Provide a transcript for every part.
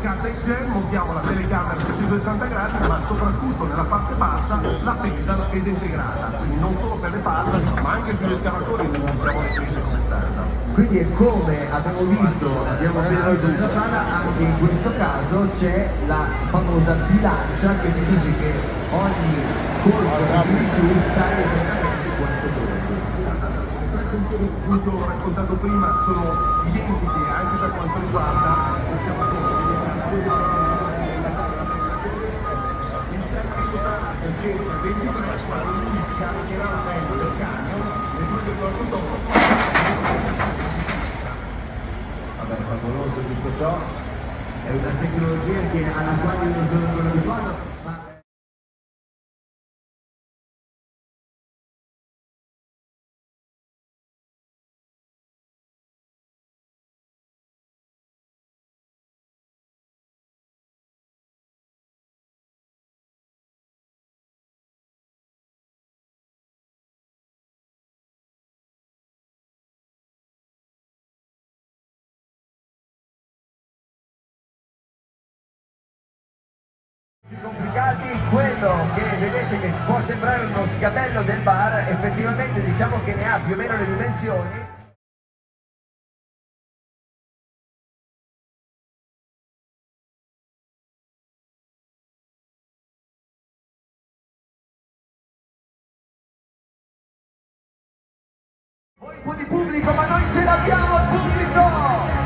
carta XL montiamo la telecamera a 360 gradi, ma soprattutto nella parte bassa la pesa, la pesa integrata. Quindi non solo per le palle, ma anche sugli escavatori non montiamo le pese come standard. Quindi è come abbiamo visto, abbiamo appena visto nella palla, anche in questo caso c'è la famosa bilancia che ti dice che ogni colpo di su sai esattamente quanto. Tutto raccontato prima sono identiche anche per quanto riguarda l'escavatore. Perché 23 quando lui scaricherà il pezzo Vabbè, favoloso tutto ciò, è una tecnologia che, alla quale non sono ancora abituato, ma... complicati, quello che vedete che può sembrare uno sgabello del bar, effettivamente diciamo che ne ha più o meno le dimensioni. Un po' di pubblico, ma noi ce l'abbiamo pubblico!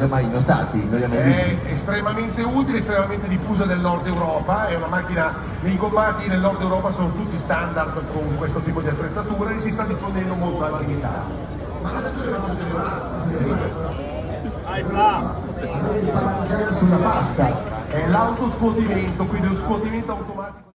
Li ho mai notati, non li ho mai visti. È estremamente utile, estremamente diffusa nel nord Europa, è una macchina, nei gommati nel nord Europa sono tutti standard con questo tipo di attrezzatura e si sta diffondendo molto anche in Italia. Sulla pasta è l'autoscuotimento, quindi lo scuotimento automatico.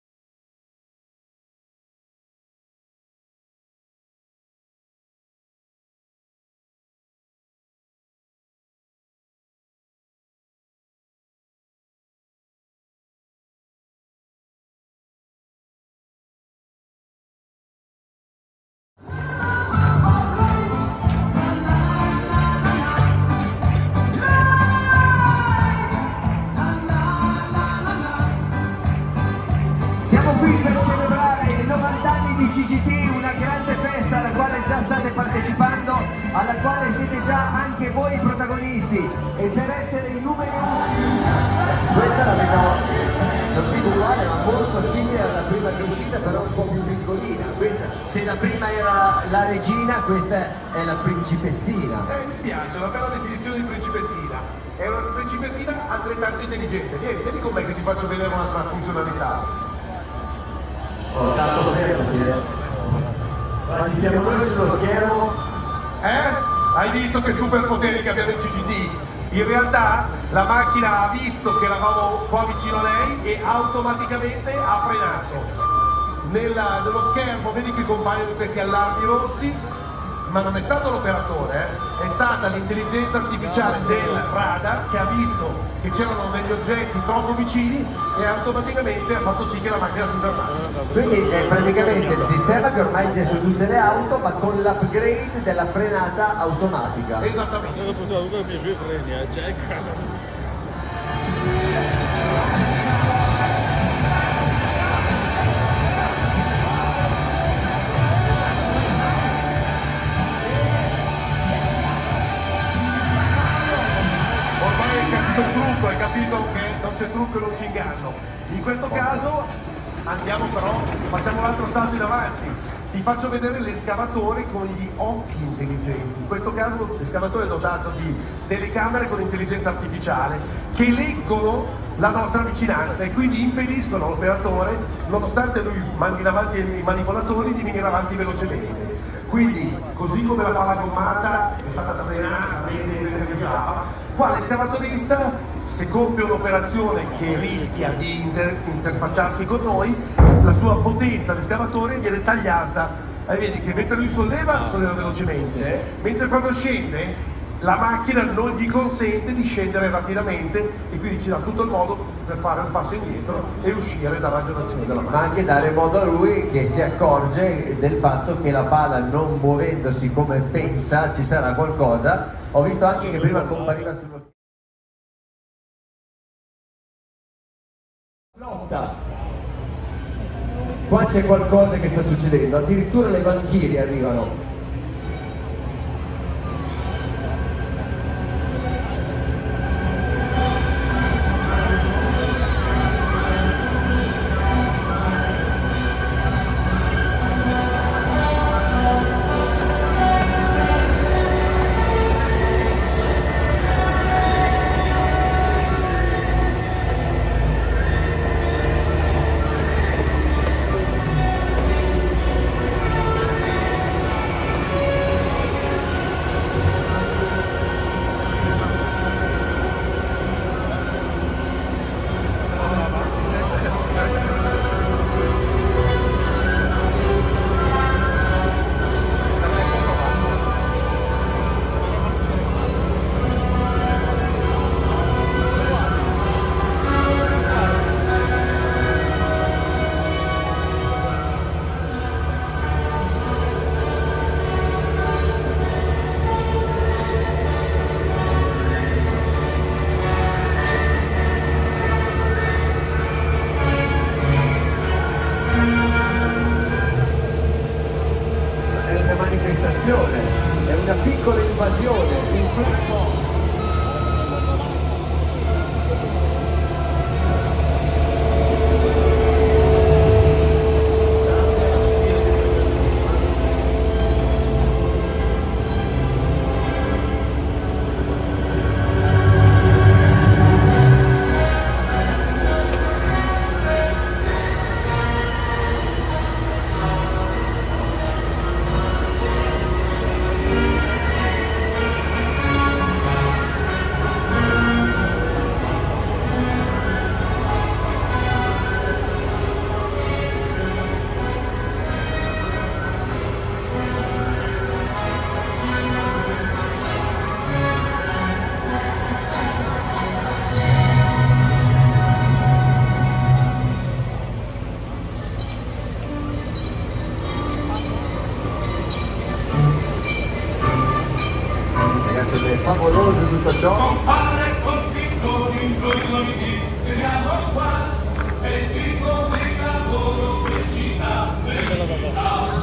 Già anche voi protagonisti e per essere i numeri uno. Questa la vedo è un tipo uguale ma molto simile alla prima che è uscita però un po' più piccolina. Questa, se la prima era la regina, questa è la principessina. Eh, mi piace, una bella definizione di principessina. È una principessina altrettanto intelligente. Vieni, vieni con me che ti faccio vedere un'altra funzionalità. Oh, tanto bene perché... Ma ci siamo noi sullo schermo. Eh? Hai visto che superpoteri che abbiamo in CGT? In realtà la macchina ha visto che eravamo qua vicino a lei e automaticamente ha frenato. Nella- nello schermo vedi che compaiono questi allarmi rossi, ma non è stato l'operatore, eh? è stata l'intelligenza artificiale del radar che ha visto che c'erano degli oggetti troppo vicini e automaticamente ha fatto sì che la macchina si fermasse. Quindi è praticamente il sistema che ormai c'è su tutte le auto ma con l'upgrade della frenata automatica. Esattamente. Capito il trucco, hai capito che non c'è trucco e non c'è inganno. In questo caso andiamo però, facciamo un altro salto in avanti. Ti faccio vedere l'escavatore con gli occhi intelligenti. In questo caso l'escavatore è dotato di telecamere con intelligenza artificiale che leggono la nostra vicinanza e quindi impediscono all'operatore, nonostante lui mandi davanti i manipolatori, di venire avanti velocemente. Quindi, così come la palla gommata è stata vede che girava, qua l'escavatorista, se compie un'operazione che rischia di inter- interfacciarsi con noi, la tua potenza l'escavatore viene tagliata. E vedi che mentre lui solleva, solleva velocemente, mentre quando scende, la macchina non gli consente di scendere rapidamente e quindi ci dà tutto il modo per fare un passo indietro e uscire dal raggio d'azione della macchina. ma anche dare modo a lui che si accorge del fatto che la pala non muovendosi come pensa ci sarà qualcosa. Ho visto anche che prima compariva sullo schermo. Lotta. Qua c'è qualcosa che sta succedendo, addirittura le banchiere arrivano. Ciò. Compare con piccoli incogniti, veniamo qua, e ti come lavoro felicità, felicità.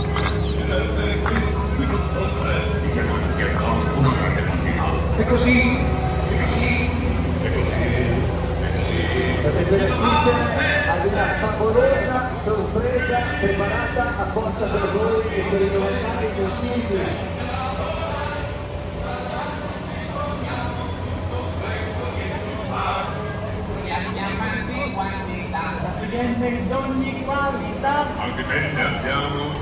E così State due assiste favolosa sorpresa preparata apposta per voi e per i novantani motivi. Altrimenti abbiamo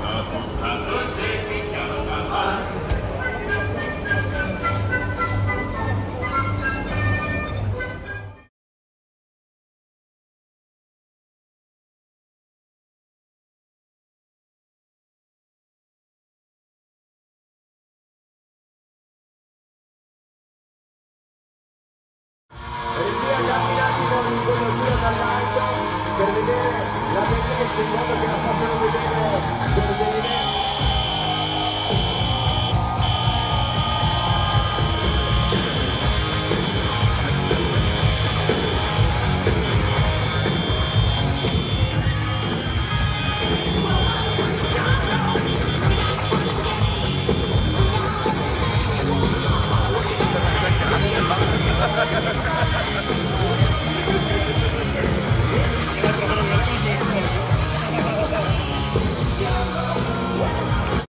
dammi un